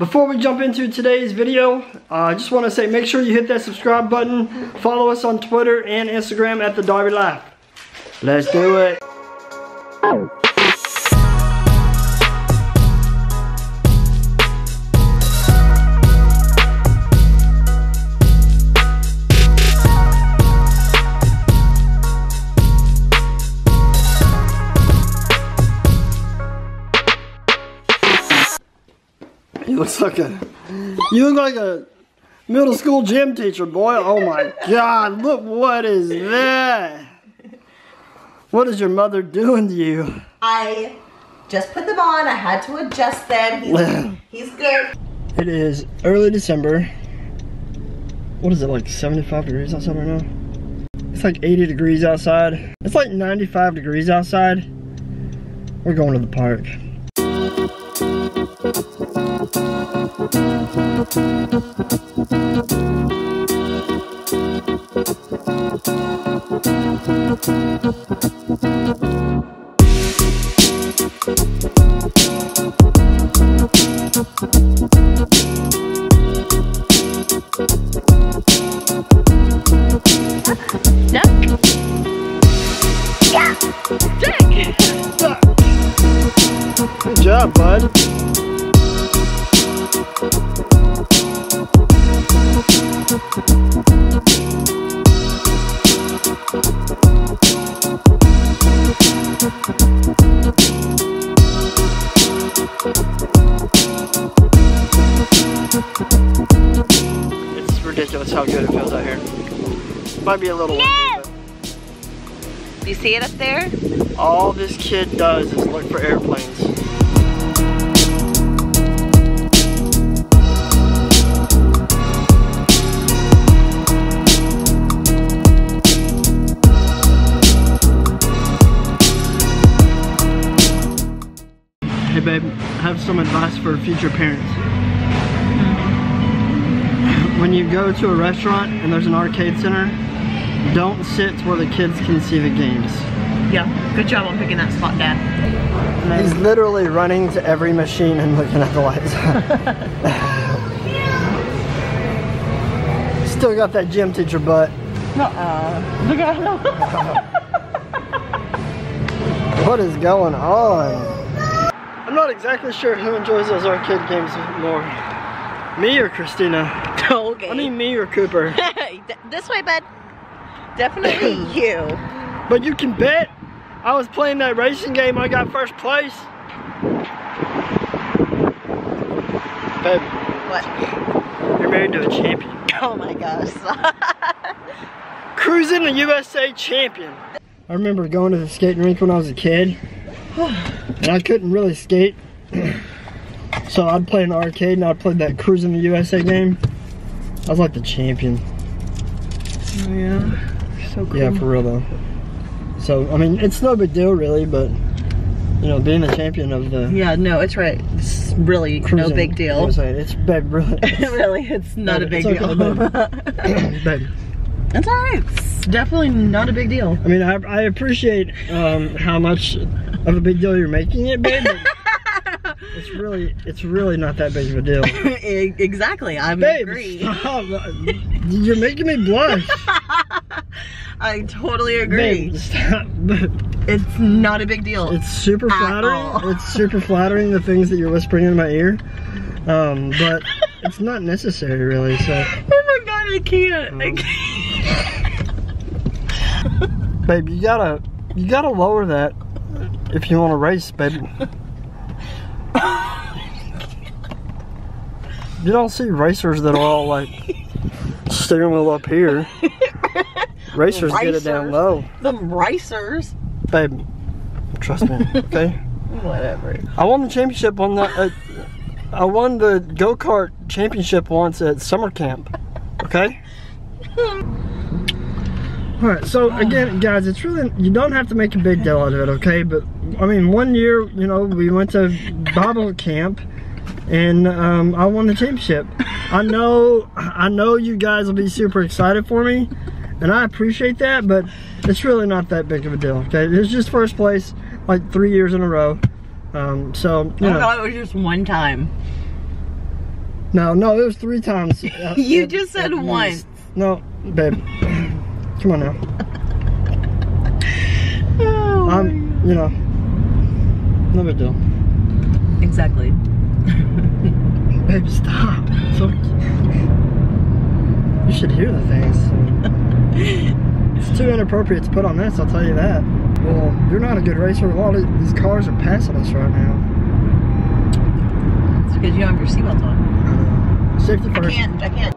Before we jump into today's video, uh, I just want to say make sure you hit that subscribe button. Follow us on Twitter and Instagram at The Darby Life. Let's do it. Looks like a, you look like a middle school gym teacher, boy. Oh my God, look what is that? What is your mother doing to you? I just put them on. I had to adjust them. He's, he's good. It is early December. What is it, like 75 degrees outside right now? It's like 80 degrees outside. It's like 95 degrees outside. We're going to the park. Good job, bud. It's ridiculous how good it feels out here. Might be a little windy, Do you see it up there? all this kid does is look for airplanes. Hey babe, I have some advice for future parents. When you go to a restaurant and there's an arcade center, don't sit where the kids can see the games. Yeah. Good job on picking that spot, Dad. He's literally running to every machine and looking at the lights. Still got that gym teacher butt. Uh-uh. Look at him. What is going on? I'm not exactly sure who enjoys those arcade games more. Me or Christina? okay. I mean me or Cooper. this way, bud. Definitely you. But you can bet I was playing that racing game, I got first place. Babe, What? you're married to a champion. Oh my gosh. Cruising the USA champion. I remember going to the skating rink when I was a kid. And I couldn't really skate. So I'd play in the arcade and I'd play that Cruising the USA game. I was like the champion. Oh, yeah. So cool. Yeah, for real though. So, I mean, it's no big deal really, but, you know, being the champion of the Yeah, no, it's right. It's really no big deal. It's babe, really. really, it's not a big It's okay, deal. babe. It's alright. It's definitely not a big deal. I mean, I, I appreciate um, how much of a big deal you're making it, babe. It's really, it's really not that big of a deal. Exactly, I Babe, agree. stop. You're making me blush. I totally agree. Babe, stop. It's not a big deal. It's super flattering. all. It's super flattering the things that you're whispering in my ear. Um, but it's not necessary really, so. oh my god, I can't. I Um, can't. Babe, you gotta, you gotta lower that if you want to race, babe. You don't see racers that are all like steering wheel up here. Racers get it down low. The racers. Babe, trust me, okay? Whatever. I won the championship on the. Uh, I won the go kart championship once at summer camp. Okay. All right. So again, guys, it's really you don't have to make a big deal out of it, okay? But I mean, one year, you know, we went to Bible camp, and um, I won the championship. I know, I know you guys will be super excited for me, and I appreciate that. But it's really not that big of a deal, okay? It's just first place, like three years in a row. Um, so you Oh know. no, it was just one time. No, no, it was three times. You at- just said once. No, babe. Come on now. Oh, I'm, um, you know, no big deal. exactly. Babe, stop. So, you should hear the things. It's too inappropriate to put on this, I'll tell you that. Well, you're not a good racer. A lot of these cars are passing us right now. It's because you don't have your seatbelt on. Safety first. I can't. I can't.